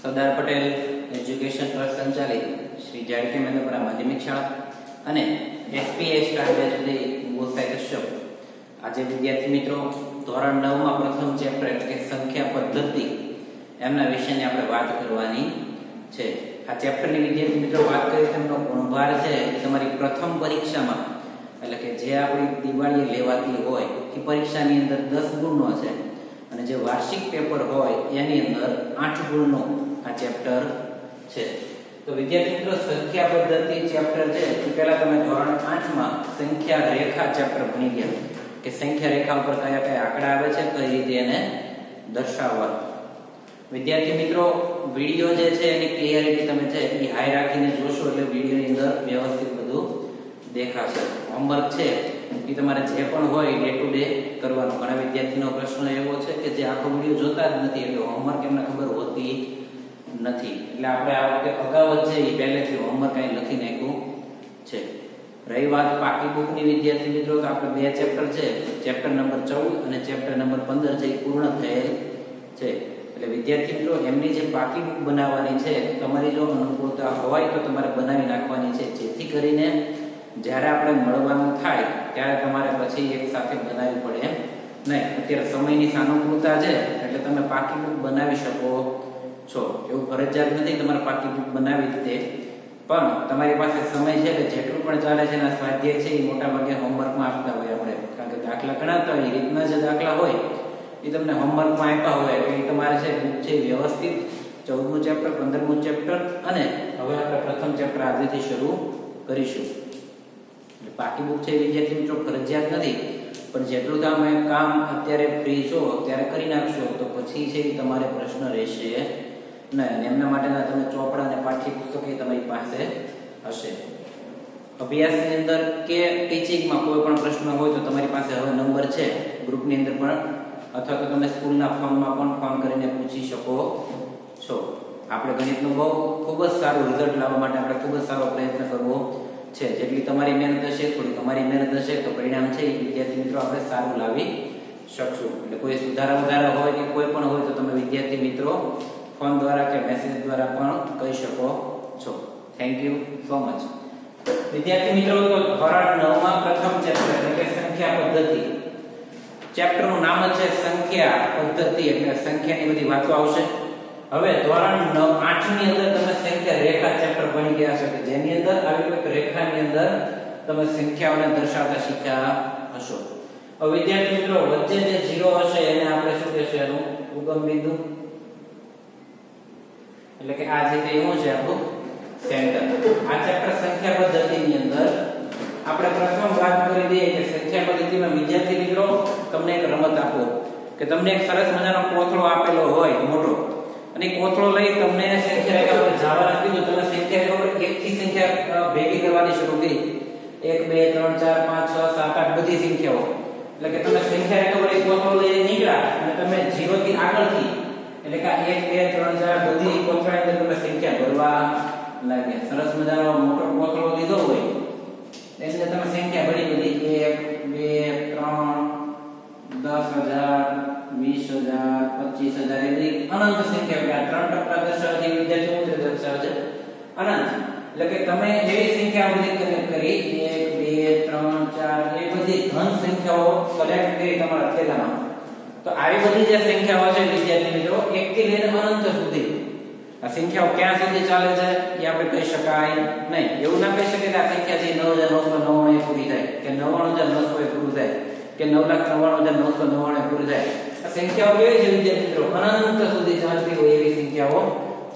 Sardar Patel education trust સંચાલિત શ્રી જાડકે મેંદપુરા માધ્યમિક શાળા અને એસપીએસ સ્ટાન્ડર્ડ સુધી ગોસાઈ કશ્યપ આજે વિદ્યાર્થી મિત્રો, ધોરણ નવમાં પ્રથમ ચેપ્ટર એટલે કે સંખ્યા પદ્ધતિ, એમના વિશેની આપણે વાત કરવાની છે. આ ચેપ્ટરની વિદ્યાર્થી મિત્રો વાત કરીએ તેમનો ગુણભાર છે તમારી પ્રથમ પરીક્ષામાં. એટલે કે જે આપણી દિવાળીએ લેવાતી હોય, એ પરીક્ષાની અંદર દસ ગુણનો છે. જે વાર્ષિક પેપર હોય, એની અંદર આઠ ગુણનો આ ચેપ્ટર છે. તો વિદ્યાર્થી મિત્રો સંખ્યા પદ્ધતિ ચેપ્ટર છે, એ પહેલા તમે ધોરણ 8 માં સંખ્યા રેખા ચેપ્ટર ભણી ગયા. કે સંખ્યા રેખા ઉપર કયા કયા આંકડા આવે છે, કઈ રીતે એને દર્શાવવા. વિદ્યાર્થી મિત્રો, વિડિયો જે છે, એની ક્લિયરિટી તમે છે, એ હાઈ રાખીને જોશો, એટલે વિડિયોની અંદર વ્યવસ્થિત દેખાશે. હોમવર્ક છે, એ તમારે જે પણ હોય ડે ટુ ડે કરવાનું. ઘણા વિદ્યાર્થીનો પ્રશ્ન એવો છે કે જે આખો વીડિયો જોતા જ નથી, એટલે હોમવર્ક એમને ખબર હોતી નથી. એટલે આપણે આ વખતે અગાઉ જ છે એ પહેલેથી હોમવર્ક અહીં લખી નાખ્યું છે. રહી વાત પાકી બુકની વિદ્યાર્થી મિત્રો, તો આપણે બે ચેપ્ટર છે. ચેપ્ટર નંબર ચૌદ અને ચેપ્ટર નંબર પંદર છે એ પૂર્ણ થયેલ છે. એટલે વિદ્યાર્થી મિત્રો, એમની જે પાકી બુક બનાવવાની છે, તમારી જો અનુકૂળતા હોય તો તમારે બનાવી નાખવાની છે. જેથી કરીને જ્યારે આપણે મળવાનું થાય, ત્યારે તમારે પછી એક સાથે બનાવવી પડે નહીં, અત્યારે સમયની સાનુકૂળતા છે, એટલે તમે પાકી બુક બનાવી શકો છો. એવું ફરજિયાત નથી તમારે પાકી બુક બનાવી દીધે પણ તમારી પાસે સમય છે એટલે જેટલું પણ ચાલે છે એના સ્વાધ્યાય છે, એ મોટા ભાગે હોમવર્કમાં આપતા હોય આપણે. કારણ કે દાખલા ગણાવતા હોય, એ રીતના જે દાખલા હોય. એ તમને હોમવર્કમાં આપ્યા હોય, એટલે એ તમારે છે, બુક છે વ્યવસ્થિત. ચૌદમું ચેપ્ટર પંદરમું ચેપ્ટર અને હવે આપણે પ્રથમ ચેપ્ટર આજેથી શરૂ કરીશું. પાકી બુક છે વિદ્યાર્થી મિત્રો ફરજિયાત નથી. પણ જેટલું તમે કામ અત્યારે ફ્રી છો ત્યારે કરી નાખશો, તો પછી છે એ તમારે પ્રશ્ન રહેશે. નહીં એમના માટેના તમે ચોપડા અને પાઠ્યપુસ્તક એ તમારી પાસે હશે. અભ્યાસની અંદર કે ટીચિંગમાં કોઈ પણ પ્રશ્ન હોય તો તમારી પાસે હવે નંબર છે. ગ્રુપની અંદર પણ. અથવા તો તમે સ્કૂલના ફોર્મમાં પણ ફોર્મ કરીને પૂછી શકો છો. આપણે ગણિતનું બહુ ખૂબ જ સારું રિઝલ્ટ લાવવા માટે આપણે ખૂબ જ સારો પ્રયત્ન કરવો. છે. જેટલી તમારી મહેનત હશે, થોડી તમારી મહેનત હશે, તો પરિણામ છે એ વિદ્યાર્થી મિત્રો આપણે સારું લાવી શકશું. એટલે કોઈ સુધારા વધારા હોય કે કોઈ પણ હોય તો તમે વિદ્યાર્થી મિત્રો ફોન દ્વારા કે મેસેજ દ્વારા પણ કહી શકો છો. થેન્ક યુ સો મચ વિદ્યાર્થી મિત્રો, તો ધોરણ 9 માં પ્રથમ ચેપ્ટર એટલે કે સંખ્યા પદ્ધતિ. ચેપ્ટરનું નામ જ છે સંખ્યા પદ્ધતિ. એટલે સંખ્યાની બધી વાતો આવશે. હવે ધોરણ 8 ની અંદર તમે સંખ્યા રેખા ચેપ્ટર ભણી ગયા છો કે જેની અંદર આવી કોઈક રેખાની અંદર તમે સંખ્યાઓને દર્શાવતા શીખ્યા હશો. હવે વિદ્યાર્થી મિત્રો, વચ્ચે જે 0 હશે એને આપણે શું કહેશું એનું? ઉગમ બિંદુ. એટલે કે આ જે તે શું છે આપણું સેન્ટર આ ચેપ્ટર સંખ્યા પદ્ધતિની અંદર આપણે પ્રથમ વાત કરી દઈએ કે સંખ્યા પદ્ધતિમાં વિદ્યાર્થી મિત્રો, તમને એક રમત આપો. કે તમને એક સરસ મજાનો કોથળો આપેલો હોય, મોટો. અને કોથળો લઈ તમને સંખ્યા રેખા પર જવાનું કીધું તમે સંખ્યા રેખા એક થી સંખ્યા ભેગી કરવાની શરૂ કરી. 1 2 3 4 5 6 7 8 બધી સંખ્યાઓ. એટલે કે તમે સંખ્યા રેખા પર એક લઈને નીકળ્યા અને તમે 0 થી આગળથી, એટલે કે 1 2 3 4 બધી કોથળાની અંદર તમે સંખ્યા ભરવા લાગ્યા. સરસ મજાનો મોટો કોથળો લીધો હોય. એટલે અનંત સંખ્યા આ ત્રણ ટકા છે વિદ્યાર્થી મુદ્રે દર્શાવે છે? અનંત. એટલે કે તમે જે સંખ્યા બધી કલેક્ટ કરી 1 2 3 4 એ બધી ઘન સંખ્યાઓ કલેક્ટ કરી તમારા થેલામાં. તો આવી બધી જે સંખ્યાઓ છે, વિદ્યાર્થી મિત્રો 1 થી લઈને અનંત સુધી. આ સંખ્યાઓ ક્યાં સુધી ચાલે છે, એ આપણે કહી શકાય નહીં. એવું ના કહી શકીએ કે આ સંખ્યા છે 9999 પૂરી થાય, કે 99900 એ પૂરું થાય, કે 999999 પૂરી થાય. સંખ્યાઓ કેવી છે વિદ્યાર્થી અનંત સુધી ચાલતી હોય એવી સંખ્યાઓ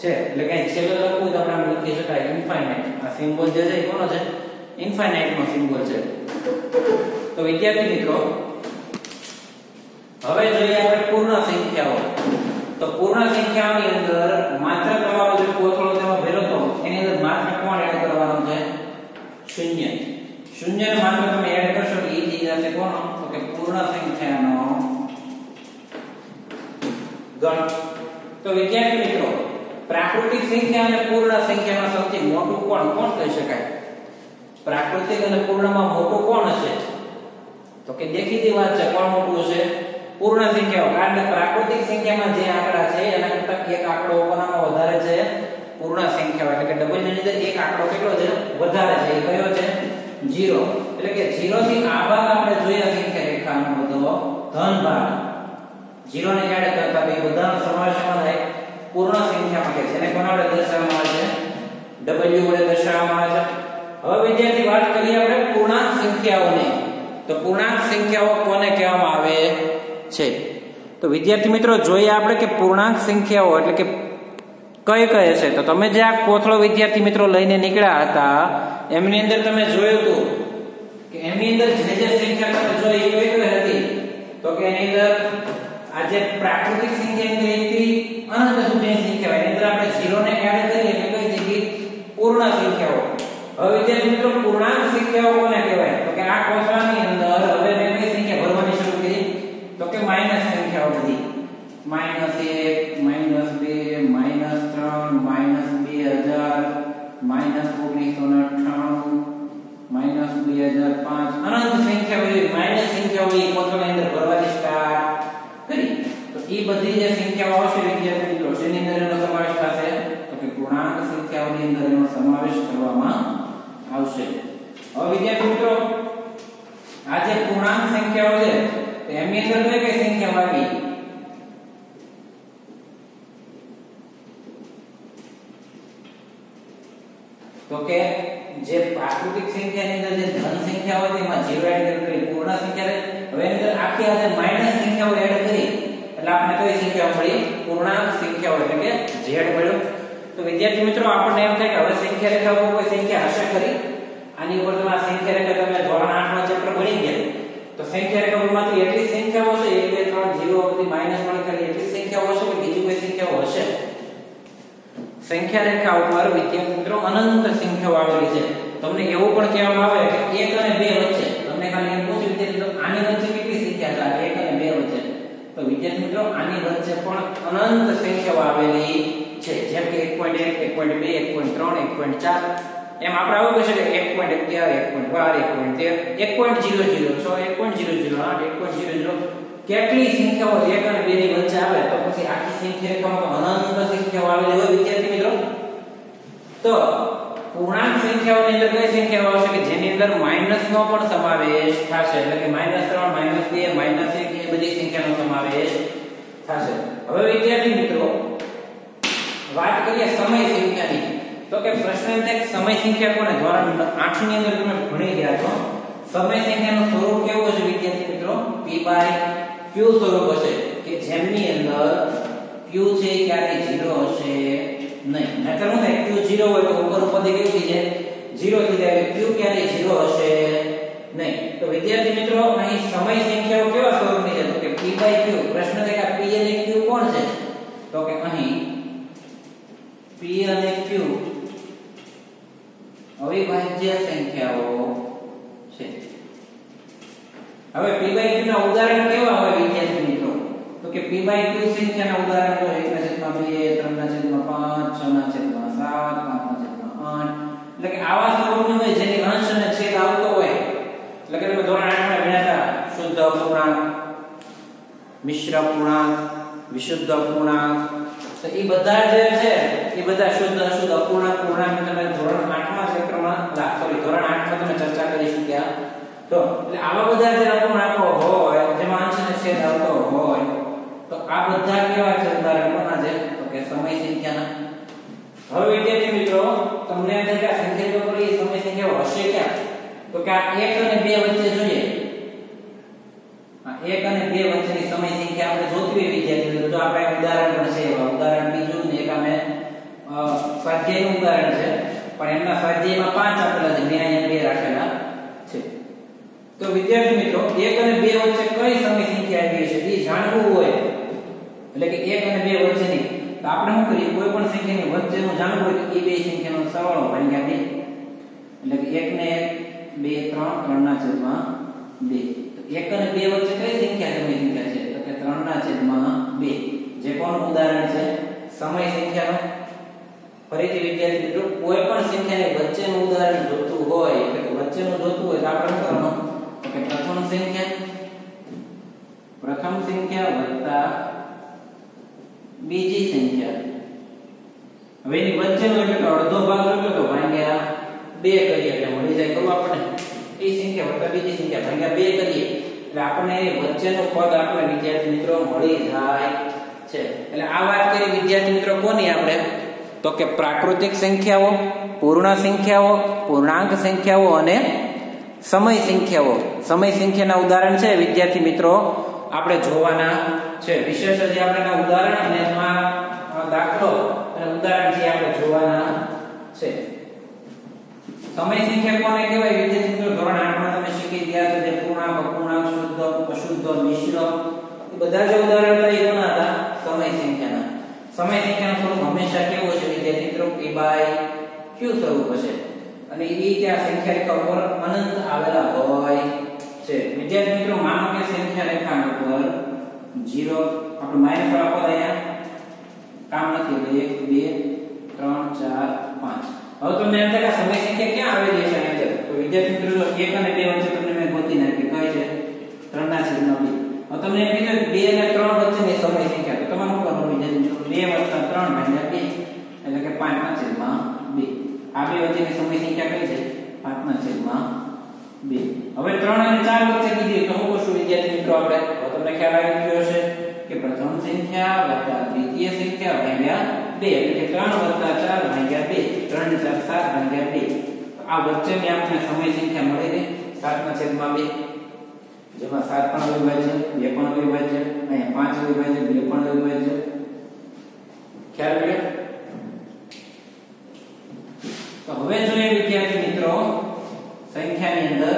છે. એટલે કે છેલ્લે લખવું તો આપણે લખી શકાય. ઇન્ફાઇનાઇટ આ સિમ્બોલ જે છે કોનો છે? ઇન્ફાઇનાઇટ નો સિમ્બોલ છે. તો વિદ્યાર્થી મિત્રો, હવે જોઈએ આપણે પૂર્ણ સંખ્યાઓ. તો પૂર્ણ સંખ્યાઓની અંદર માત્ર તમારો જે કોથળો તેમાં ભરેલો હતો એની અંદર માત્ર કોણ એડ કરવાનો છે શૂન્ય શૂન્ય ને માત્ર તમે એડ કરશો તો એ થઈ જશે કોણ તો કે પૂર્ણ સંખ્યાનો ગણ તો વિદ્યાર્થી મિત્રો પ્રાકૃતિક સંખ્યા અને પૂર્ણ સંખ્યામાં સૌથી મોટું કોણ? કોણ કહી શકાય? પ્રાકૃતિક અને પૂર્ણમાં મોટું કોણ હશે? તો કે દેખીતી વાત છે, કોણ મોટું હશે? પૂર્ણ સંખ્યાઓ, કારણ કે પ્રાકૃતિક સંખ્યામાં જે આંકડા છે, એના કરતા એક આંકડો કોનામાં વધારે છે. પૂર્ણ સંખ્યાઓ, એટલે કે ડબલની અંદર એક આંકડો કેટલો છે? વધારે છે. એ કયો છે? 0 એટલે કે 0 થી આ આપણે જોયા સંખ્યા રેખાનો બધો ધન ભાગ. 0 ને એડ કરતા બે બધાનો સમાવેશ થાય. પૂર્ણ સંખ્યામાં કે છે એને કોના વડે દર્શાવવામાં આવે છે? W વડે દર્શાવવામાં આવે છે. હવે વિદ્યાર્થી, વાત કરીએ આપણે પૂર્ણાંક સંખ્યાઓની. તો પૂર્ણાંક સંખ્યાઓ કોને કહેવામાં આવે છે? તો વિદ્યાર્થી મિત્રો, જોઈએ આપણે કે પૂર્ણાંક સંખ્યાઓ એટલે કે કઈ કહે છે તો તમે જે આ કોથળો વિદ્યાર્થી મિત્રો લઈને નીકળ્યા હતા, એમની અંદર તમે જોયું હતું કે એમની અંદર જે જે સંખ્યા તમે જોઈ કઈ કઈ હતી? તો કે એની અંદર આ જે પ્રાકૃતિક સંખ્યા છે અનંત સુધીની સંખ્યા અંદર આપણે 0 ને એડ કરીએ એટલે કઈ જગ્યાએ પૂર્ણ સંખ્યાઓ હવે વિદ્યાર્થી મિત્રો, પૂર્ણાંક સંખ્યાઓ કોને કહેવાય? તો કે આ કોષ્ટકની અંદર હવે મેં કઈ સંખ્યા ભરવાની શરૂ કરી. તો કે માઇનસ સંખ્યાઓ બધી. Minus 1 minus 2 minus 3 minus 2000 minus 1998 minus 2005 અનંત સંખ્યાઓ એવી માઇનસ સંખ્યાઓ એ કોથળાની અંદર ભરવાની સ્ટાર્ટ કરી તો એ બધી જે સંખ્યાઓ આવશે વિદ્યાર્થી મિત્રો, જેની અંદર એનો સમાવેશ થશે, તો કે પૂર્ણાંક સંખ્યાઓની અંદર એનો સમાવેશ કરવામાં આવશે. હવે વિદ્યાર્થી મિત્રો, આ જે પૂર્ણાંક સંખ્યાઓ છે એમની અંદર કઈ કઈ સંખ્યાઓ આવી તો કે જે પ્રાકૃતિક સંખ્યાની અંદર જે ધન સંખ્યા હોય, તેમાં 0 એડ કરી પૂર્ણ સંખ્યા રહે? હવે એની અંદર આખી આજે માઇનસ સંખ્યાઓ એડ કરી એટલે કઈ સંખ્યાઓ મળી? પૂર્ણાંક સંખ્યાઓ એટલે કે z મળ્યો. તો વિદ્યાર્થી મિત્રો, આપણને એમ થાય કે હવે સંખ્યા રેખા કોઈ સંખ્યા હશે ખરી? આની ઉપર તમે આ સંખ્યા રેખા તમે ધોરણ 8 માં ચેપ્ટર ભણી ગયા. તો સંખ્યા રેખા એટલી સંખ્યાઓ છે 1 2 3 0 સુધી માઇનસ પણ કરી એટલી સંખ્યાઓ હશે કે બીજી કોઈ સંખ્યાઓ હશે? સંખ્યા રેખા ઉપર વિદ્યાર્થી મિત્રો, અનંત સંખ્યાઓ આવેલી છે. તમને એવું પણ કહેવામાં આવે કે 1 અને 2 વચ્ચે. તમને ખાલી એમ પૂછ્યું કે આની વચ્ચે કેટલી સંખ્યા છે 1 અને 2 વચ્ચે તો વિદ્યાર્થી મિત્રો આની વચ્ચે પણ અનંત સંખ્યાઓ આવેલી છે જેમ કે 1.1 1.2 1.3 1.4 એમ આપણે આવું કહી શકીએ 1.11 1.12 1.00 1.00 1.008 1.00 કેટલી સંખ્યાઓ 1 અને 2 ની વચ્ચે આવે તો પછી આખી સંખ્યા રેખામાં અનંત સંખ્યાઓ આવેલી હોય વિદ્યાર્થી મિત્રો તો પૂર્ણાંક સંખ્યાઓની અંદર કઈ સંખ્યાઓ આવશે કે જેની અંદર માઇનસ નો પણ સમાવેશ થશે એટલે કે -3 -2 -1 એ બધી સંખ્યાનો સમાવેશ થશે. હવે વિદ્યાર્થી મિત્રો, વાત કરીએ સમય સંખ્યાની. તો કે પ્રશ્ન થાય સમય સંખ્યા કોને? ધોરણ 8 ની અંદર તમે ભણી ગયા છો. સમય સંખ્યાનું સ્વરૂપ કેવું હશે વિદ્યાર્થી મિત્રો? P q સ્વરૂપ હશે. કે જેમની અંદર q છે ક્યારે 0 હશે નહીં. નકર હું q 0 હોય તો ઉપર ઉપર કેવું થઈ જાય? 0 થઈ જાય. Q ક્યારે 0 હશે નહીં. તો વિદ્યાર્થી મિત્રો, અહીં સમય સંખ્યાઓ કેવા સ્વરૂપની છે? તો કે p q. પ્રશ્ન છે કે p અને q કોણ છે? તો કે અહીં p અને q અવિભાજ્ય સંખ્યાઓ છે. હવે p q ના ઉદાહરણ કેવા હોય વિદ્યાર્થી મિત્રો? તો કે p q સંખ્યાના ઉદાહરણ જો 1 ના છેદમાં 2 3 ના છેદમાં 6 ના છેદમાં 7 5 ના છેદમાં 8 એટલે કે આવા સ્વરૂપની હોય જેની અંશ અને છેદ આવતો હોય એટલે કે તમે ધોરણ 8 માં ભણ્યા હતા શુદ્ધ અપૂર્ણાંક મિશ્ર પૂર્ણાંક વિશુદ્ધ અપૂર્ણાંક તો એ બધા જે છે એ બધા શુદ્ધ, અશુદ્ધ અપૂર્ણાંક પૂર્ણાંક તમે ધોરણ 8 માં ક્ષેત્રમાં સોરી ધોરણ 8 માં તમે ચર્ચા કરી શક્યા. તો એટલે આવા બધા જે અપૂર્ણાંકો હોય, જેમાં અંશ અને છેદ આવતો હોય, તો આ બધા કેવા છે ઉદાહરણ કોના છે તો કે સમય સંખ્યાના. હવે વિદ્યાર્થી મિત્રો, તમને એમ કે સંખ્યા જો પડી સમય સંખ્યા હશે ક્યાં? તો કે આ 1 અને 2 વચ્ચે જોઈએ. એક અને બે વચ્ચેની સમય સંખ્યા આપણે જોતી હોય વિદ્યાર્થી મિત્રો તો આપણે ઉદાહરણ પણ છે. એવા ઉદાહરણ બીજું ને એક અમે સ્વાધ્યાયનું ઉદાહરણ છે. પણ એમના સ્વાધ્યાયમાં પાંચ આપેલા છે. મેં અહીંયા બે રાખેલા છે. તો વિદ્યાર્થી મિત્રો, એક અને બે વચ્ચે કઈ સમય સંખ્યા આવી છે એ જાણવું હોય. એટલે કે એક અને બે વચ્ચેની. તો આપણે શું કરીએ? કોઈ પણ સંખ્યાની વચ્ચેનું જાણવું હોય તો એ બે સંખ્યાનો સરવાળો ભાગ્યા બે એટલે કે એક ને એક, બે, ત્રણ ત્રણ છેદમાં બે. એક અને 2 વચ્ચે કઈ સંખ્યા જમણી સંખ્યા છે? એટલે 3 ના છેદમાં 2 જે કોણ ઉદાહરણ છે? સમય સંખ્યાનું. ફરીથી વિદ્યાર્થી મિત્રો, કોઈ પણ સંખ્યાની વચ્ચેનું ઉદાહરણ જોતું હોય, એટલે કે વચ્ચેનું જોતું હોય, તો આપણે કરવાનું તો કે પ્રથમ સંખ્યા. પ્રથમ સંખ્યા વત્તા બીજી સંખ્યા. હવે એની વચ્ચેનો એટલે અડધો ભાગ લખ્યો તો ભાગ્યા 2 કરીએ એટલે મળી જાય કરું આપણે એ સંખ્યા વત્તા બીજી સંખ્યા ભાગ્યા બે કરીએ. એટલે આપણને વચ્ચેનો પદ આપણે વિદ્યાર્થી મિત્રો મળી જાય છે. એટલે આ વાત કરી વિદ્યાર્થી મિત્રો કોની આપણે? તો કે પ્રાકૃતિક સંખ્યાઓ, પૂર્ણ સંખ્યાઓ, પૂર્ણાંક સંખ્યાઓ અને સમય સંખ્યાઓ. સમય સંખ્યાના ઉદાહરણ છે, વિદ્યાર્થી મિત્રો, આપણે જોવાના છે. વિશેષ જે આપણે ઉદાહરણ અને એમાં દાખલો અને ઉદાહરણ જે આપણે જોવાના છે. સમય સંખ્યા કોને કહેવાય? વિદ્યાર્થી મિત્રો, ધોરણ 8 માં તમે શીખી ગયા છો જે પૂર્ણાંક, અપૂર્ણાંક, શુદ્ધ, અશુદ્ધ, મિશ્ર, એ બધા જે ઉદાહરણ હતા એ કોના હતા, સમય સંખ્યાના. સમય સંખ્યાનું સ્વરૂપ હંમેશા કેવું છે વિદ્યાર્થી મિત્રો p q સ્વરૂપ હશે. અને એ ત્યાં સંખ્યા રેખા ઉપર અનંત આવેલા હોય છે. વિદ્યાર્થી મિત્રો, માનો કે સંખ્યા રેખા ઉપર 0 આપણે માઇનસ રાખો અહીંયા કામ નથી, એટલે 1 2 3 4 5 હવે તમને એમ થાય કે સમય સંખ્યા ક્યાં આવેલી છે અહીંયા અંદર? તો વિદ્યાર્થી મિત્રો, જો 1 અને 2 વચ્ચે તમને મેં ગોતી નાખી, કઈ છે? 3 ના છેદમાં 2 હવે તમને એમ કીધું 2 અને 3 વચ્ચેની સમય સંખ્યા, તો તમારે શું કરવાનું વિદ્યાર્થી મિત્રો? 2 3 ભાગ્યા 2 એટલે કે 5 ના છેદમાં 2 આ બે વચ્ચેની સમય સંખ્યા કઈ છે? 5 ના છેદમાં 2 હવે 3 અને 4 વચ્ચે કીધી તો હું કહું વિદ્યાર્થી મિત્રો આપણે? હવે તમને ખ્યાલ આવી ગયો હશે કે પ્રથમ સંખ્યા વત્તા દ્વિતીય સંખ્યા ભાગ્યા 2 એટલે કે 3 વત્તા 4 ભાગ્યા 2 3 4 7 ભાગ્યા 2 તો આ વચ્ચેની આપણે સમય સંખ્યા મળી ને 7 ના 2 જેમાં 7 પણ વિભાજ્ય 2 પણ વિભાજ્ય અહીંયા 5 વિભાજ્ય 2 પણ વિભાજ્ય ખ્યાલ તો હવે જોઈએ વિદ્યાર્થી મિત્રો, સંખ્યાની અંદર,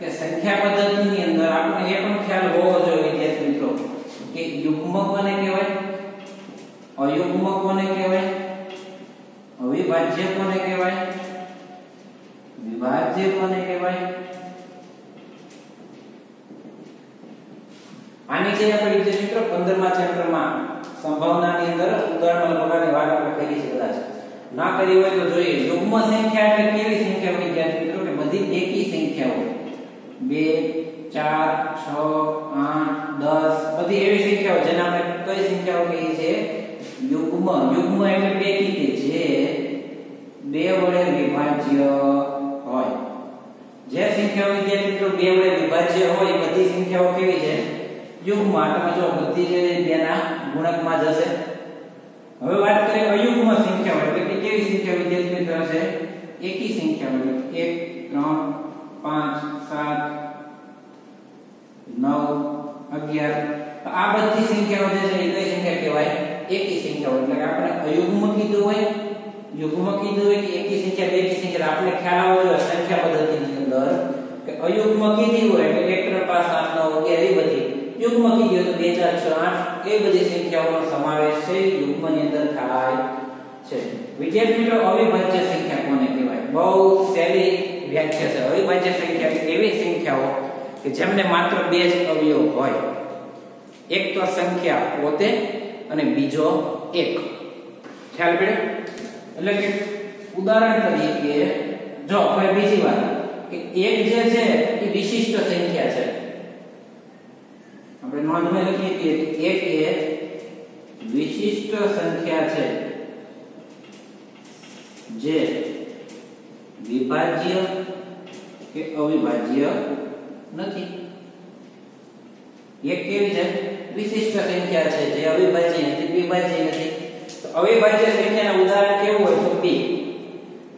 કે સંખ્યા પદ્ધતિની અંદર આપણે એ પણ ખ્યાલ હોવો જોઈએ વિદ્યાર્થી મિત્રો, કે યુગ્મ કોને કહેવાય અયુગ્મ કોને કહેવાય? અવિભાજ્ય કોને કહેવાય? વિભાજ્ય કોને કહેવાય? આની જે આપણે જે મિત્રો 15મા ચેપ્ટરમાં સંભાવનાની અંદર ઉદાહરણ લગાવવાની વાત આપણે કરી છે કદાચ. ના કરી હોય તો જોઈએ. યુગ્મ સંખ્યા એટલે કેવી સંખ્યા વિદ્યાર્થી મિત્રો? કે બધી એકી સંખ્યાઓ 2 4 6 8 10 બધી એવી સંખ્યાઓ જેના આપણે કઈ સંખ્યાઓ કહીએ છીએ યુગ્મ એટલે બેકી કે જે બે વડે વિભાજ્ય હોય. જે સંખ્યાઓ વિદ્યાર્થી મિત્રો બે વડે વિભાજ્ય હોય, બધી સંખ્યાઓ કેવી છે? યુગ્મ. એટલે જો બધી જે બેના ગુણકમાં જશે. હવે વાત કરીએ અયુગ્મ સંખ્યાઓ. એટલે કે કેવી સંખ્યા વિદ્યાર્થી મિત્રો છે એકી સંખ્યાઓ એટલે 1 3 5 7 9 11 તો આ બધી સંખ્યાઓ જે છે એ સંખ્યા એકી સંખ્યાઓ એટલે કે આપણે અયુગ્મ કીધું હોય યુગ્મ કીધું હોય કે એકી સંખ્યા, બેકી સંખ્યા આપણે ખ્યાલ આવવો જોઈએ સંખ્યા પદ્ધતિની અંદર કે અયુગ્મ કીધી હોય એટલે 1 3 5 7 9 11 એ બધી. યુગ્મ કીધી હોય તો 2 4 6 8 એ બધી સંખ્યાઓનો સમાવેશ છે, યુગ્મની અંદર થાય છે. વિદ્યાર્થી મિત્રો અવિભાજ્ય સંખ્યા કોને કહેવાય? બહુ સહેલી વ્યાખ્યા છે. અવિભાજ્ય સંખ્યા એવી સંખ્યાઓ કે જેમને માત્ર બે જ અવયવ હોય. એક તો સંખ્યા પોતે અને બીજો એક. ખ્યાલ પડ્યો એટલે કે ઉદાહરણ તરીકે જો હવે બીજી વાત કે એક જે છે એ વિશિષ્ટ સંખ્યા છે. આપણે નોંધમાં લખીએ કે એક એ વિશિષ્ટ સંખ્યા છે જે વિભાજ્ય કે અવિભાજ્ય નથી. એક કેવી છે? વિશિષ્ટ સંખ્યા છે, જે અવિભાજ્ય નથી વિભાજ્ય નથી. તો અવિભાજ્ય સંખ્યાનું ઉદાહરણ કેવું હોય તો 2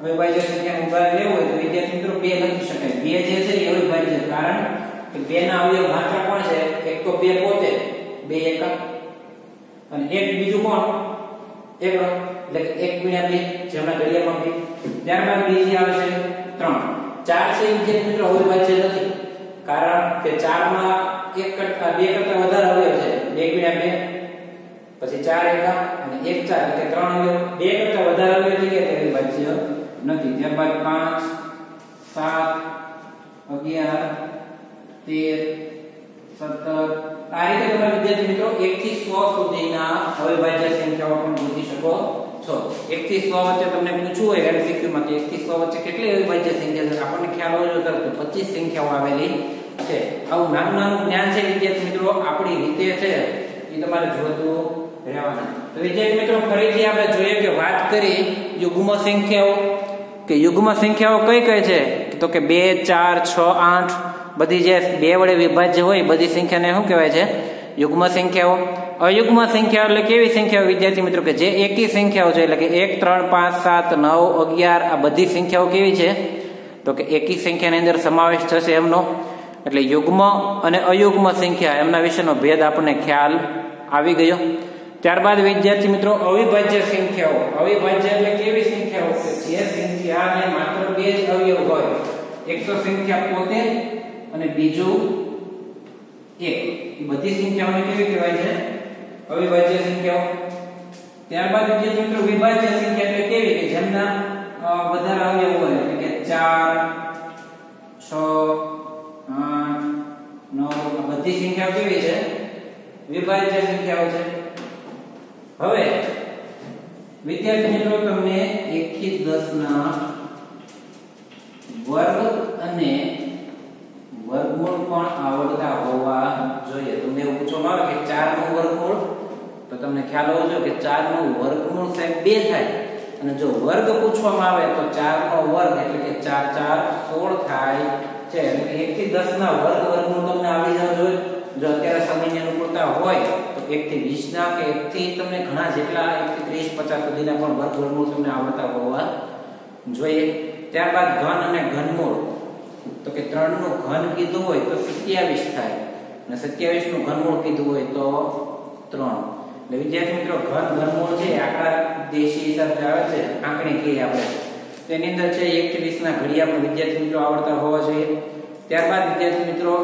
અવિભાજ્ય સંખ્યાનું ઉદાહરણ લેવું હોય તો વિદ્યાર્થી મિત્રો 2 લખી શકાય. 2 જે છે એ અવિભાજ્ય કારણ કે 2 ના અવયવ માત્ર કોણ છે? એક તો 2 પોતે 2 એક. અને એક બીજું કોણ? એક. એટલે કે 1 ગુણ્યા 2 જેમના ઘડિયાળમાં 2 ત્યારબાદ બીજી આવશે છે 3 ચાર છે વિદ્યાર્થી મિત્રો અવિભાજ્ય નથી. કારણ કે 4 માં એક કરતા, બે કરતા વધારે અવયવ છે. 2 ગુણ્યા 2 પછી 4 એકા અને 1 4 એટલે 3 અવયવ. બે કરતા વધારે અવયવ થઈ ગયા તે અવિભાજ્ય નથી. ત્યારબાદ 5 7 11 13 17 આ રીતે તમે વિદ્યાર્થી મિત્રો 1 થી 100 સુધીના અવિભાજ્ય સંખ્યાઓ પણ શોધી શકો. છો 1 થી 100 વચ્ચે તમને પૂછવું હોય એમસીક્યુ માં કે 1 થી 100 વચ્ચે કેટલી અવિભાજ્ય સંખ્યા? છે આપણને ખ્યાલ હોય તો 25 સંખ્યાઓ આવેલી છે. આવું નાનું નાનું જ્ઞાન છે વિદ્યાર્થી મિત્રો, આપણી રીતે છે, એ તમારે જોતું રહેવાનું. તો વિદ્યાર્થી મિત્રો, ફરીથી આપણે જોઈએ કે વાત કરી યુગ્મ સંખ્યાઓ. કે યુગ્મ સંખ્યાઓ કઈ કઈ છે? તો કે બે, ચાર, છ, આઠ, બધી જે બે વડે વિભાજ્ય હોય, બધી સંખ્યાને શું કહેવાય છે? યુગ્મ સંખ્યાઓ. અયુગ્મ સંખ્યાઓ એટલે કેવી સંખ્યાઓ વિદ્યાર્થી મિત્રો કે જે એકી સંખ્યાઓ છે એટલે કે એક, ત્રણ, પાંચ, સાત, નવ, અગિયાર, આ બધી સંખ્યાઓ કેવી છે? તો કે એકી સંખ્યાની અંદર સમાવેશ થશે એમનો. એટલે યુગ્મ અને અયુગ્મ સંખ્યા, એમના વિશેનો ભેદ આપણને ખ્યાલ આવી ગયો. ત્યારબાદ વિદ્યાર્થી મિત્રો, અવિભાજ્ય સંખ્યાઓ. અવિભાજ્ય એટલે કેવી સંખ્યાઓ જે સંખ્યાને માત્ર બે જ અવયવ હોય. એક તો સંખ્યા પોતે અને બીજું એક. બધી સંખ્યાઓને કેવી કહેવાય છે? અવિભાજ્ય સંખ્યાઓ. ત્યારબાદ વિદ્યાર્થી મિત્રો, વિભાજ્ય સંખ્યા એટલે કેવી કે જેમના વધારે અવયવ હોય, એટલે કે 4 6 8 9 બધી સંખ્યાઓ કેવી છે? વિભાજ્ય સંખ્યાઓ છે. હવે, વિદ્યાર્થી મિત્રો, તમને 1 થી 10 ના વર્ગ અને વર્ગમૂળ પણ આવડતા હોવા જોઈએ. તમને એવું પૂછવામાં આવે કે 4 નું વર્ગમૂળ તમને ખ્યાલ હોવો જોઈએ કે 4 નું વર્ગમૂળ સાહેબ 2 થાય. અને જો વર્ગ પૂછવામાં આવે તો 4 નો વર્ગ એટલે કે 4 4 16 થાય છે. એટલે કે 1 થી 10 ના વર્ગ વર્ગમૂળ તમને આવડી જવા જોઈએ. જો અત્યારે સમયની અનુકૂળતા હોય તો 1 થી 20 ના કે 1 થી તમને ઘણા જેટલા 1 થી 30 50 સુધીના પણ વર્ગ વર્ગમૂળ તમને આવડતા હોવા જોઈએ. ત્યારબાદ ઘન અને ઘનમૂળ. તો કે 3 નું ઘન કીધું હોય તો 27 થાય. અને 27 નું ઘનમૂળ કીધું હોય તો 3 એટલે વિદ્યાર્થી મિત્રો, ઘન, ઘનમૂળ છે આંકડા દેશી હિસાબ આવે છે, આંકણી કહીએ આપણે. તેની અંદર છે 1 થી 20 ના ઘડિયા પણ વિદ્યાર્થી મિત્રો આવડતા હોવા જોઈએ. ત્યારબાદ વિદ્યાર્થી મિત્રો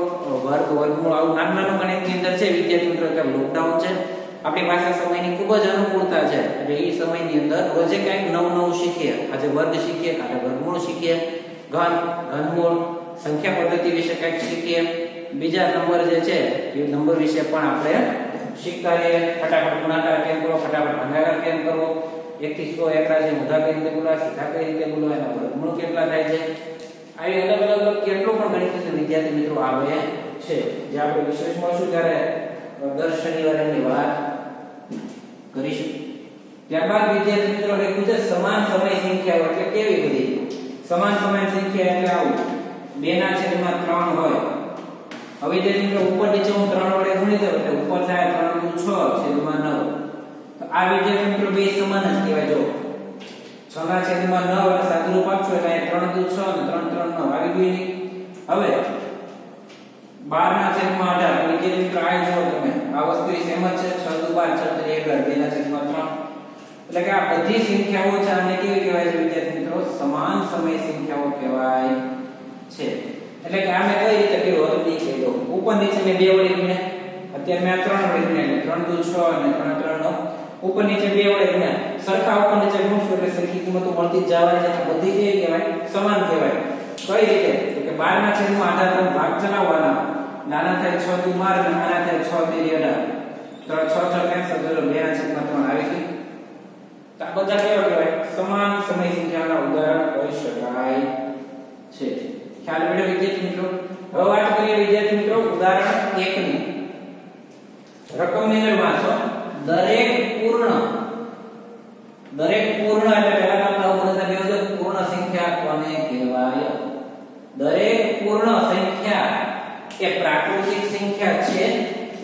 વર્ગ, વર્ગમૂળ આવું નાનું નાનું ગણિતની અંદર છે વિદ્યાર્થી મિત્રો, કે લોકડાઉન છે. આપણી પાસે સમયની ખૂબ જ અનુકૂળતા છે. એટલે એ સમયની અંદર રોજે કંઈક નવું નવું શીખીએ. આજે વર્ગ શીખીએ, કાલે વર્ગમૂળ શીખીએ. ઘન, ઘનમૂળ, સંખ્યા પદ્ધતિ વિશે કંઈક શીખીએ. બીજા નંબર જે છે, એ નંબર વિશે પણ આપણે શીખતા રહીએ ફટાફટ ગુણાકાર કેમ કરો, ફટાફટ ભાગાકાર કેમ કરો? એક થી સો એકડા છે મોટા કઈ રીતે બોલવા સીધા કઈ રીતે બોલવા એના વર્ગમૂળ કેટલા થાય છે? આવી અલગ અલગ કેટલું પણ ગણિત વિદ્યાર્થી મિત્રો, આવે છે. જે આપણે વિશેષ મળશું ત્યારે દર શનિવારે એની વાત કરીશું. ત્યારબાદ વિદ્યાર્થી મિત્રો લખ્યું છે સમાન સમય સંખ્યાઓ એટલે કેવી બધી? સમાન સમય સંખ્યા એટલે આવું. બે ના છેદમાં ત્રણ હોય. હવે જે મિત્રો ઉપર નીચે હું 3 વડે ગુણી દઉં, એટલે ઉપર થાય ત્રણ દુ છ, છેદમાં નવ. તો આ વિદ્યાર્થી મિત્રો બે સમાન જ કહેવાય. જો 6 ના છેદમાં નવ એટલે સાદુરૂપ આપશો એટલે ત્રણ દુ છ અને ત્રણ ત્રણ નવ આવી ગયું હવે 12 ના છેદમાં અઢાર. વિદ્યાર્થી મિત્રો આ જો તમે. આ વસ્તુ સેમ જ છે. છ દુ બાર, છ તરી અગિયાર બે ના છેદમાં ત્રણ. એટલે કે આ બધી સંખ્યાઓ છે, આને કેવી કહેવાય છે વિદ્યાર્થી મિત્રો? સમાન સમય સંખ્યાઓ કહેવાય છે. એટલે કે આમે કઈ રીતે કર્યું? હતું કહી દો ઉપર નીચે મે બે વડે ગુણ્યા. અત્યારે મે ત્રણ વડે ગુણ્યા ત્રણ દુ છ અને ત્રણ ત્રણ નો ઉપર નીચે બે વડે ગુણ્યા. સરખા ઉપર નીચે ગુણશું એટલે સરખી કિંમતો મળતી જવાની છે. બધી કે કહેવાય, સમાન કહેવાય. કઈ રીતે? તો કે 12 ના છેદમાં આધાર પર ભાગ ચલાવવાના. નાના થાય છ દુ માર નાના થાય 6 તેરી અઢાર ત્રણ, છ છ કેન્સલ કરો બે ના છેદમાં 3 આવી ગઈ તો આ બધા કેવા કહેવાય? સમાન સમય સંખ્યાના ઉદાહરણ કહી શકાય છે. ખ્યાલ પડ્યો વિદ્યાર્થી મિત્રો? હવે વાત કરીએ વિદ્યાર્થી મિત્રો, ઉદાહરણ 1 ની રકમની અંદર વાંચો. દરેક પૂર્ણ. દરેક પૂર્ણ એટલે પહેલા આપણે ઉપર બે વખત પૂર્ણ સંખ્યા કોને કહેવાય? દરેક પૂર્ણ સંખ્યા કે પ્રાકૃતિક સંખ્યા છે,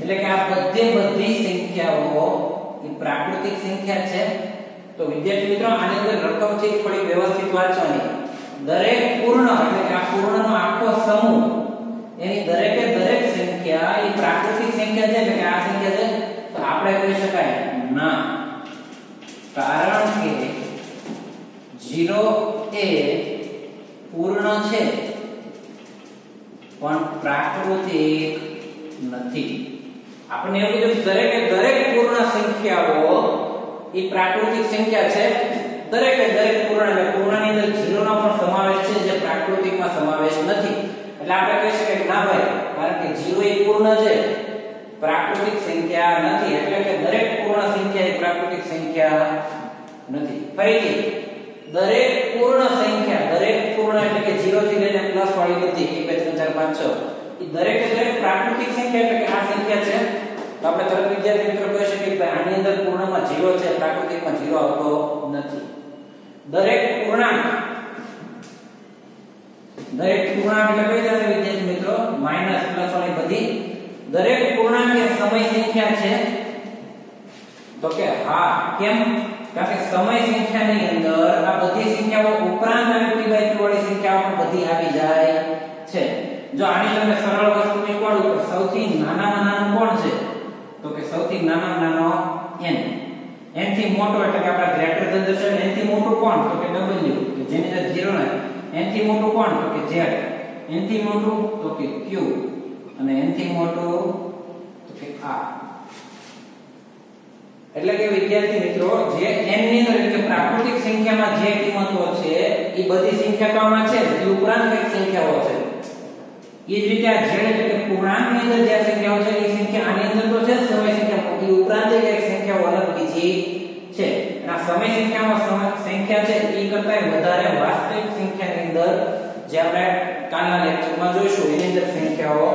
એટલે કે આ બધી બધી સંખ્યાઓ એ પ્રાકૃતિક સંખ્યા છે. તો વિદ્યાર્થી મિત્રો, આની અંદર રકમ છે થોડી વ્યવસ્થિત વાંચવાની? દરેક પૂર્ણ એટલે કે આ પૂર્ણનો આખો સમૂહ, એની દરેકે દરેક સંખ્યા, એ પ્રાકૃતિક સંખ્યા છે એટલે કે આ સંખ્યા છે, તો આપણે કહી શકાય ના. કારણ કે 0 એ પૂર્ણ છે, પણ પ્રાકૃતિક નથી. આપણે એવું કીધું દરેકે દરેક પૂર્ણ સંખ્યાઓ, એ પ્રાકૃતિક સંખ્યા છે. દરેકે દરેક પૂર્ણ એટલે પૂર્ણની અંદર 0 નો પણ સમાવેશ છે, જે પ્રાકૃતિકમાં સમાવેશ નથી. એટલે આપણે કહી શકીએ કે ના ભાઈ, કારણ કે જીરો એ પૂર્ણ છે, પ્રાકૃતિક સંખ્યા નથી. એટલે કે દરેક પૂર્ણ સંખ્યા એ પ્રાકૃતિક સંખ્યા નથી. ફરીથી, દરેક પૂર્ણ સંખ્યા, દરેક પૂર્ણ એટલે કે 0 થી લઈને પ્લસ વાળી બધી 1 2 3 4 5 6 એ દરેકે દરેક પ્રાકૃતિક સંખ્યા એટલે કે આ સંખ્યા છે. તો આપણે તરત વિદ્યાર્થી મિત્રો કહી શકીએ કે આની અંદર પૂર્ણમાં 0 છે, પ્રાકૃતિકમાં 0 આવતો નથી. દરેક પૂર્ણાંક. દરેક પૂર્ણાંક એટલે કઈ જશે વિદ્યાર્થી મિત્રો? માઇનસ પ્લસ વાળી બધી. દરેક પૂર્ણાંક એ સમય સંખ્યા છે. તો કે હા, કેમ? કારણ કે સમય સંખ્યાની અંદર આ બધી સંખ્યાઓ ઉપરાંત આવી p q વાળી સંખ્યાઓ પણ બધી આવી જાય છે. જો આની તમે સરળ વસ્તુ શીખવાડું તો સૌથી નાનામાં નાનું કોણ છે? તો કે સૌથી નાનામાં નાનો n. n થી મોટો એટલે કે આપણે ગ્રેટર ધેન જશે n થી મોટું કોણ? તો કે w, કે જેની અંદર 0 ને n થી મોટું કોણ? તો કે z. N થી મોટું, તો કે q. અને n થી મોટું, તો કે r. એટલે કે વિદ્યાર્થી મિત્રો, જે n ની અંદર, એટલે પ્રાકૃતિક સંખ્યામાં જે કિંમતો છે, એ બધી સંખ્યાઓમાં છે એ ઉપરાંત કઈ સંખ્યાઓ છે. એ જ રીતે આ z એટલે કે પૂર્ણાંકની અંદર જે સંખ્યાઓ છે, એ સંખ્યા આની અંદર તો છે સમય સંખ્યા મોટી ઉપરાંત એક સંખ્યાઓ અલગ બીજી છે. અને આ સમય સંખ્યામાં સંખ્યા છે, એ કરતાં વધારે વાસ્તવિક સંખ્યાની અંદર જે આપણે કાલના લેક્ચરમાં જોઈશું, એની અંદર સંખ્યાઓ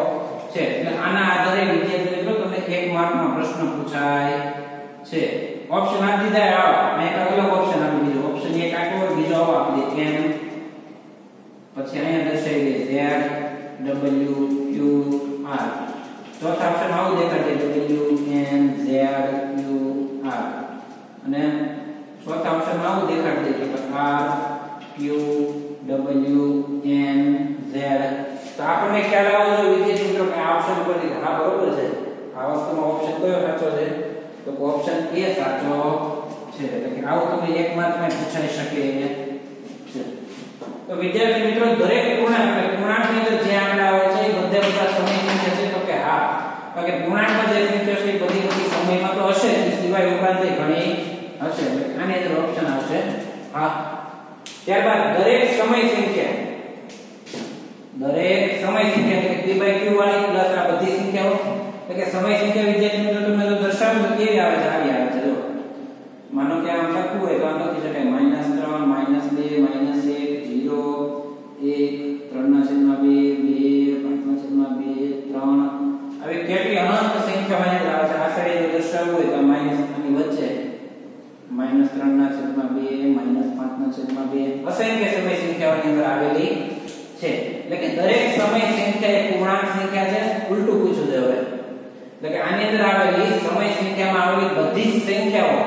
છે. એટલે આના આધારે વિદ્યાર્થી મિત્રો તમને એક માર્કમાં પ્રશ્ન પૂછાય છે. ઓપ્શન આપી દીધા, આવો. મેં એક અલગ ઓપ્શન આપી દીધો. ઓપ્શન એક આપ્યો, બીજો આવો, આપી દીધો પછી અહીંયા દર્શાવી દે. Z w q r. ચોથા ઓપ્શન આવું દેખાડે w n z q r. અને ચોથા ઓપ્શન આવું દેખાડી દે કે r Q w n z. તો આપણને ખ્યાલ આવવો જોઈએ વિદ્યાર્થી મિત્રો કે આ ઓપ્શન પરથી હા, બરોબર છે. આ વસ્તુમાં ઓપ્શન કયો સાચો છે? તો ઓપ્શન એ સાચો છે. એટલે કે આવું તમે એક માર્કમાં પૂછાઈ શકે છે તો વિદ્યાર્થી મિત્રો, દરેક પૂર્ણાંક, એટલે પૂર્ણાંકની અંદર જે આંકડાઓ છે, એ બધે બધા સમય સંખ્યા છે, તો કે હા. કારણ કે પૂર્ણાંકમાં જે સંખ્યા છે, એ બધી બધી સમયમાં તો હશે જ સિવાય ઉપરાંત ઘણી હશે. આની અંદર ઓપ્શન આવશે હા. ત્યારબાદ દરેક સમય સંખ્યા. દરેક સમય સંખ્યા, એટલે p q વાળી પ્લસ આ બધી સંખ્યાઓ. એટલે કે સમય સંખ્યા વિદ્યાર્થી મિત્રો તમે તો દર્શાવ્યું તો કેવી આવે છે? આવી આવે છે જો માનો કે આમ લખવું હોય તો આ લખી શકાય. -3 -2 -1 0 1 3 ના છેદમાં 2 2 5 ના છેદમાં બે, ત્રણ. હવે કેટલી અનંત સંખ્યા મને આવે છે. આ સાઈડે જો દર્શાવવું હોય તો માઇનસ આની વચ્ચે -3 ના છેદમાં 2 -5 ના છેદમાં બે. અસંખ્ય સમય સંખ્યાઓની અંદર આવેલી છે. એટલે કે દરેક સમય સંખ્યા એ પૂર્ણાંક સંખ્યા છે. ઉલટું પૂછ્યું છે હવે. એટલે કે આની અંદર આવેલી સમય સંખ્યામાં આવેલી બધી સંખ્યાઓ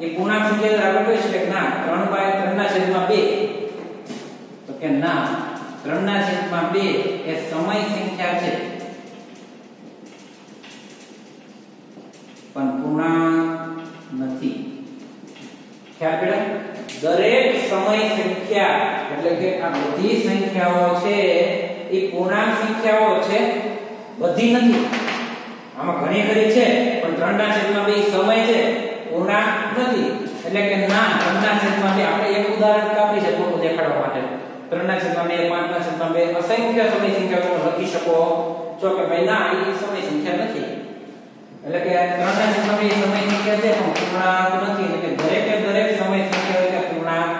એ પૂર્ણાંક સંખ્યા આપણે કહી શકીએ ના, ત્રણ બાય ત્રણ ના છેદમાં 2 તો કે ના 3 ના છેદમાં 2 એ સમય સંખ્યા છે. પણ પૂર્ણાંક નથી. ખ્યાલ પડ્યો દરેક સમય સંખ્યા, એટલે કે આ બધી સંખ્યાઓ છે, એ પૂર્ણાંક સંખ્યાઓ છે. બધી નથી. આમાં ઘણી ખરી છે, પણ 3 ના છેદમાં 2 સમય છે, પૂર્ણાંક નથી. એટલે કે ના 3 ના છેદમાં 2 આપણે એક ઉદાહરણ કાપી છે થોડું દેખાડવા માટે 3 ના છેદમાં 2 5 ના છેદમાં 2 અસંખ્ય સમય સંખ્યાઓ લખી શકો. છો કે ભાઈ ના એ સમય સંખ્યા નથી. એટલે કે 3 ના છેદમાં 2 સમય સંખ્યા છે, પણ પૂર્ણાંક નથી. એટલે કે દરેકે દરેક સમય સંખ્યા એટલે પૂર્ણાંક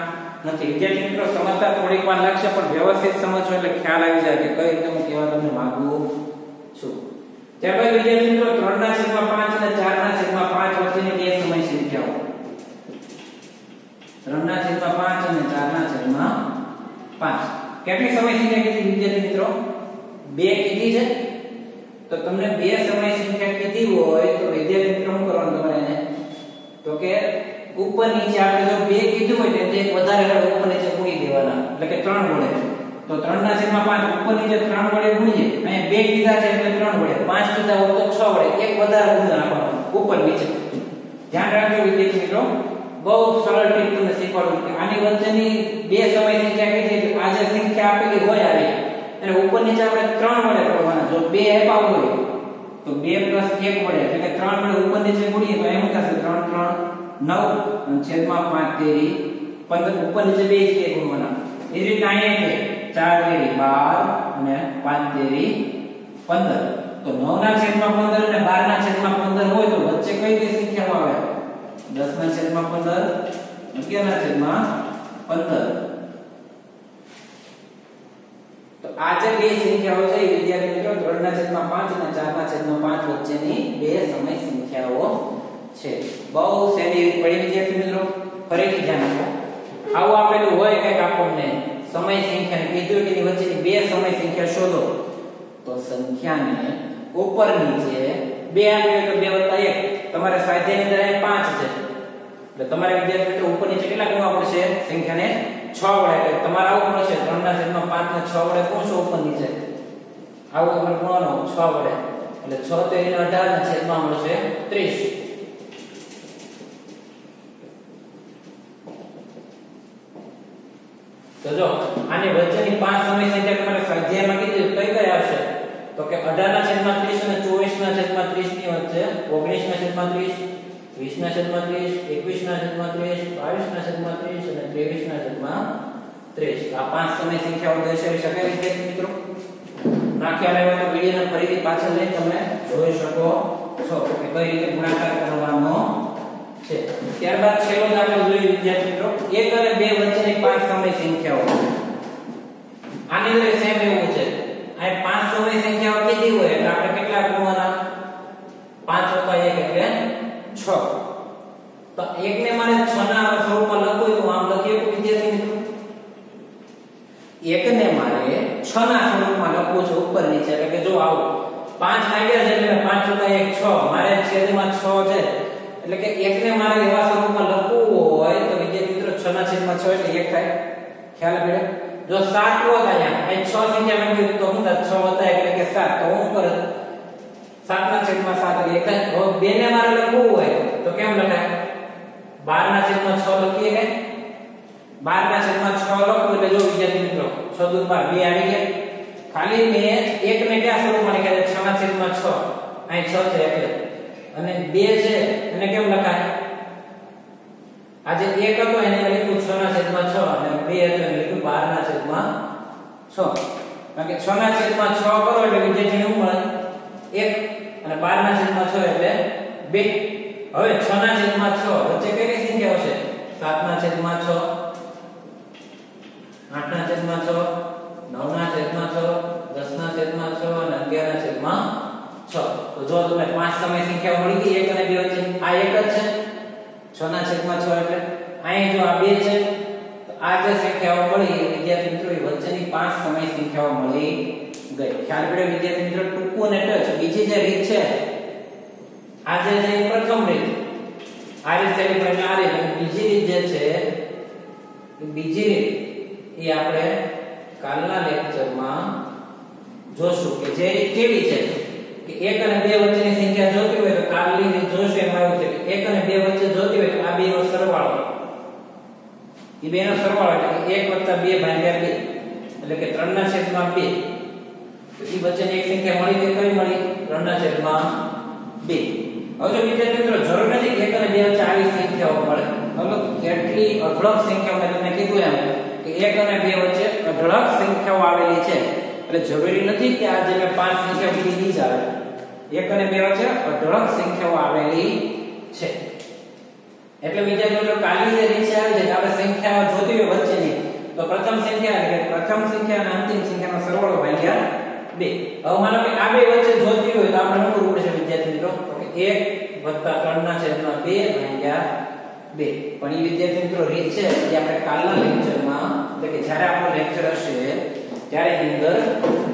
નથી. વિદ્યાર્થી મિત્રો, સમજતા થોડીક લાગશે, પણ વ્યવસ્થિત સમજો એટલે ખ્યાલ આવી જાય કે કઈ રીતે હું કહેવા તમને માંગુ છું. ત્યારબાદ વિદ્યાર્થી મિત્રો 3 ના છેદમાં 5 અને 4 ના છેદમાં 5 વચ્ચેની બે સમય સંખ્યાઓ. 3 ના છેદમાં 5 અને 4 ના છેદમાં 5 કેટલી સમય સંખ્યા કીધી વિદ્યાર્થી મિત્રો? બે કીધી છે? તો તમને બે સમય સંખ્યા કીધી હોય તો વિદ્યાર્થી મિત્રો શું કરવાનું તમારે એને? તો કે ઉપર નીચે આપણે જો બે કીધું હોય એટલે એક વધારે એટલે ઉપર નીચે ગુણી દેવાના. એટલે કે 3 વડે. તો 3 ના છેદમાં 5 ઉપર નીચે 3 વડે ગુણીએ. અહીંયા બે કીધા છે એટલે 3 વડે. 5 કીધા હોય તો 6 વડે. એક વધારે ગુણ આપવાનું. ઉપર, નીચે. ધ્યાન રાખજો વિદ્યાર્થી મિત્રો. બહુ સરળ રીત તમને શીખવાડું કે આની વચ્ચેની બે સમય સંખ્યા કીધી એટલે આ જે સંખ્યા આપેલી હોય આવી. અને ઉપર નીચે આપણે 3 વડે કરવાના જો બે આપ્યા હોય, તો 2 1 વડે. એટલે કે 3 વડે ઉપર નીચે ગુણીએ, તો એમ થશે 3 3 9 અને છેદમાં 5 તેરી 15 ઉપર નીચે બે જ ગુણવાના. એ જ રીતે અહીંયા છે 4 તેરી 12 અને 5 તેરી 15 તો 9 ના છેદમાં 15 અને 12 ના છેદમાં 15 હોય તો વચ્ચે કઈ કઈ સંખ્યાઓ આવે 10 ના છેદમાં 15 11 ના છેદમાં 15 તો આ જે બે સંખ્યાઓ છે વિદ્યાર્થી મિત્રો ત્રણના છેદમાં પાંચ અને ચારના છેદમાં પાંચ વચ્ચેની બે સમય સંખ્યાઓ છે. બહુ સહેલી પડી વિદ્યાર્થી મિત્રો, ફરીથી ધ્યાન આપો. આવું આપેલું હોય કંઈક આપણને સમય સંખ્યાને કીધું કે વચ્ચેની બે સમય સંખ્યા શોધો. તો સંખ્યાને ઉપર નીચે બે આપી તો બે વત્તા એક. તમારે સ્વાધ્યાયની અંદર અહીં પાંચ છે. એટલે તમારે વિદ્યાર્થી મિત્રો ઉપર નીચે કેટલા ગણવા પડશે? સંખ્યાને છ વડે. એટલે તમારે આવું પડશે ત્રણ ના છેદમાં પાંચ ને છ વડે કોશો ઉપર નીચે આવું તમારે ગુણવાનો 6 વડે. એટલે છ તેરી અઢાર ના છેદમાં મળશે ત્રીસ. તો જો, આની વચ્ચેની પાંચ સમય સંખ્યા તમારે સ્વાધ્યાયમાં કીધી કઈ કઈ આવશે? તો કે 18 ના છેદમાં 30 અને 24 ના છેદમાં 30 ની વચ્ચે 19 ના છેદમાં 30 20 ના છેદમાં 30 21 ના છેદમાં 30 22 ના છેદમાં 30 અને 23 ના છેદમાં 30 આ પાંચ સમય સંખ્યાઓ દર્શાવી શકાય વિદ્યાર્થી મિત્રો? નાખ્યા લેવા તો વિડિયોને ફરીથી પાછળ લઈ તમે જોઈ શકો છો કે કઈ રીતે ગુણાકાર કરવાનો છે. ત્યારબાદ છેલ્લો દાખલો જોઈએ વિદ્યાર્થી મિત્રો. એક અને બે વચ્ચેની પાંચ સમય સંખ્યાઓ. આની અંદર સેમ એવું છે. આ પાંચ સમય સંખ્યાઓ કીધી હોય એટલે આપણે કેટલા ગુણવાના? 5 વત્તા 1 એટલે 6 તો એકને મારે છ ના સ્વરૂપમાં લખવું તો આમ લખીએ તો વિદ્યાર્થી મિત્રો એકને મારે છ ના સ્વરૂપમાં લખવું છે ઉપર નીચે. એટલે કે જો આવું 5 માંગ્યા છે એટલે 5 વત્તા 1 6 મારે છેદમાં છ છે. એટલે કે એક ને મારે એવા સ્વરૂપમાં લખવું હોય તો વિદ્યાર્થી મિત્રો છ ના છેદમાં છ એટલે એક થાય. ખ્યાલ પડે જો સાત હોત અહીંયા અહીં 6 સંખ્યા માંગી તો હું છ હતા એટલે કે સાત. તો હું પર 7 ના છેદમાં 7 એટલે 1 હવે બે ને મારે લખવું હોય, તો કેમ લખાય? 12 ના છેદમાં 6 લખીએ કે? 12 ના છેદમાં 6 લખો એટલે જો વિદ્યાર્થી મિત્રો 6 દૂર 12 બે આવી ગયા. ખાલી મે એક ને ક્યાં સ્વરૂપમાં લખ્યા છે? 6 ના છેદમાં 6 અહીં 6 છે એટલે. અને 2 છે, એને કેમ લખાય? આજે 1 હતો, એને લખ્યું 6 ના છેદમાં 6 અને 2 હતો, એને લખ્યું 12 ના છેદમાં 6 કારણ કે 6 ના છેદમાં 6 કરો એટલે વિદ્યાર્થીને શું મળે? 1 અને 12 ના છેદમાં 6 એટલે 2 હવે 6 ના છેદમાં 6 વચ્ચે કઈ સંખ્યા છે? 7 ના છેદમાં 6 8 ના છેદમાં 6 9 ના છેદમાં 6 10 ના છેદમાં 6 અને 11 ના છેદમાં 6 તો જો તમને પાંચ સમય સંખ્યા મળી ગઈ, એક અને બે વચ્ચે, આ એક જ છે. 6 ના છેદમાં 6 એટલે અહીં જો આ બે છે આ જે સંખ્યાઓ મળી, વિદ્યાર્થી મિત્રો વચ્ચેની પાંચ સમય સંખ્યાઓ મળી ગઈ. ખ્યાલ પડ્યો વિદ્યાર્થી મિત્રો, ટૂંકું અને ટચ. બીજી જે રીત છે, આ જે છે એ પ્રથમ રીત. આ રીત તેની પર આ રીત અને બીજી રીત જે છે, એ બીજી રીત એ આપણે કાલના લેક્ચરમાં જોશું કે જે રીત કેવી છે કે એક અને બે વચ્ચેની સંખ્યા જોતી હોય તો કાલની રીત જોશું એમાં એવું છે કે એક અને બે વચ્ચે જોતી હોય તો આ બેનો સરવાળો. એ બેનો સરવાળો એટલે કે 1 2 ભાગ્યા 2 એટલે કે 3 ના છેદમાં 2 તો એ વચ્ચેની એક સંખ્યા મળી કે કઈ મળી? 3 ના છેદમાં 2 હવે જો વિદ્યાર્થી મિત્રો, જરૂર નથી કે એક અને 2 વચ્ચે આવી સંખ્યાઓ મળે. હવે કેટલી અઢળક સંખ્યાઓ મેં તમને કીધું એમ કે એક અને બે વચ્ચે અઢળક સંખ્યાઓ આવેલી છે. એટલે જરૂરી નથી કે આ જે મેં પાંચ સંખ્યાઓ કીધી જ આવે. એક અને બે વચ્ચે અઢળક સંખ્યાઓ આવેલી છે. એટલે વિદ્યાર્થી મિત્રો, કાલની જે રીત આવી છે કે આપણે સંખ્યાઓ જોતી હોય વચ્ચેની, તો પ્રથમ સંખ્યા એટલે પ્રથમ સંખ્યા અને અંતિમ સંખ્યાનો સરવાળો ભાગ્યા બે. હવે માનો કે આ બે વચ્ચે જોતી હોય તો આપણે શું કરવું પડશે વિદ્યાર્થી મિત્રો. તો કે 1 3 ના છેદમાં 2 ભાગ્યા 2 પણ એ વિદ્યાર્થી મિત્રો રીત છે જે આપણે કાલના લેક્ચરમાં એટલે કે જ્યારે આપણો લેક્ચર હશે, ત્યારે એની અંદર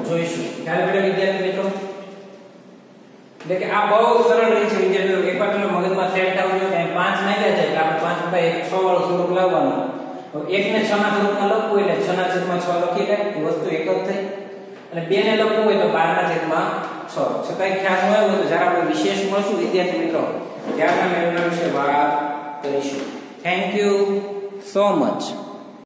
જોઈશું. ખ્યાલ પડે વિદ્યાર્થી મિત્રો? એટલે કે આ બહુ સરળ રીત છે વિદ્યાર્થી મિત્રો. એકવાર તમે મગજમાં સેટ થવું જોઈએ કે પાંચ માંગ્યા છે, એટલે આપણે પાંચ રૂપિયા એક છ વાળું સ્વરૂપ લાવવાનું. એક ને 6 ના સ્વરૂપમાં લખવું એટલે 6 ના છેદમાં છ લખી લે વસ્તુ એક જ થઈ. અને બે ને લખવું હોય તો બાર ના છેદમાં છ. છતાંય ખ્યાલ ન આવ્યો તો જ્યારે આપણે વિશેષ મળશું. વિદ્યાર્થી મિત્રો ત્યારે અમે એમના વિશે વાત કરીશું. Thank you so much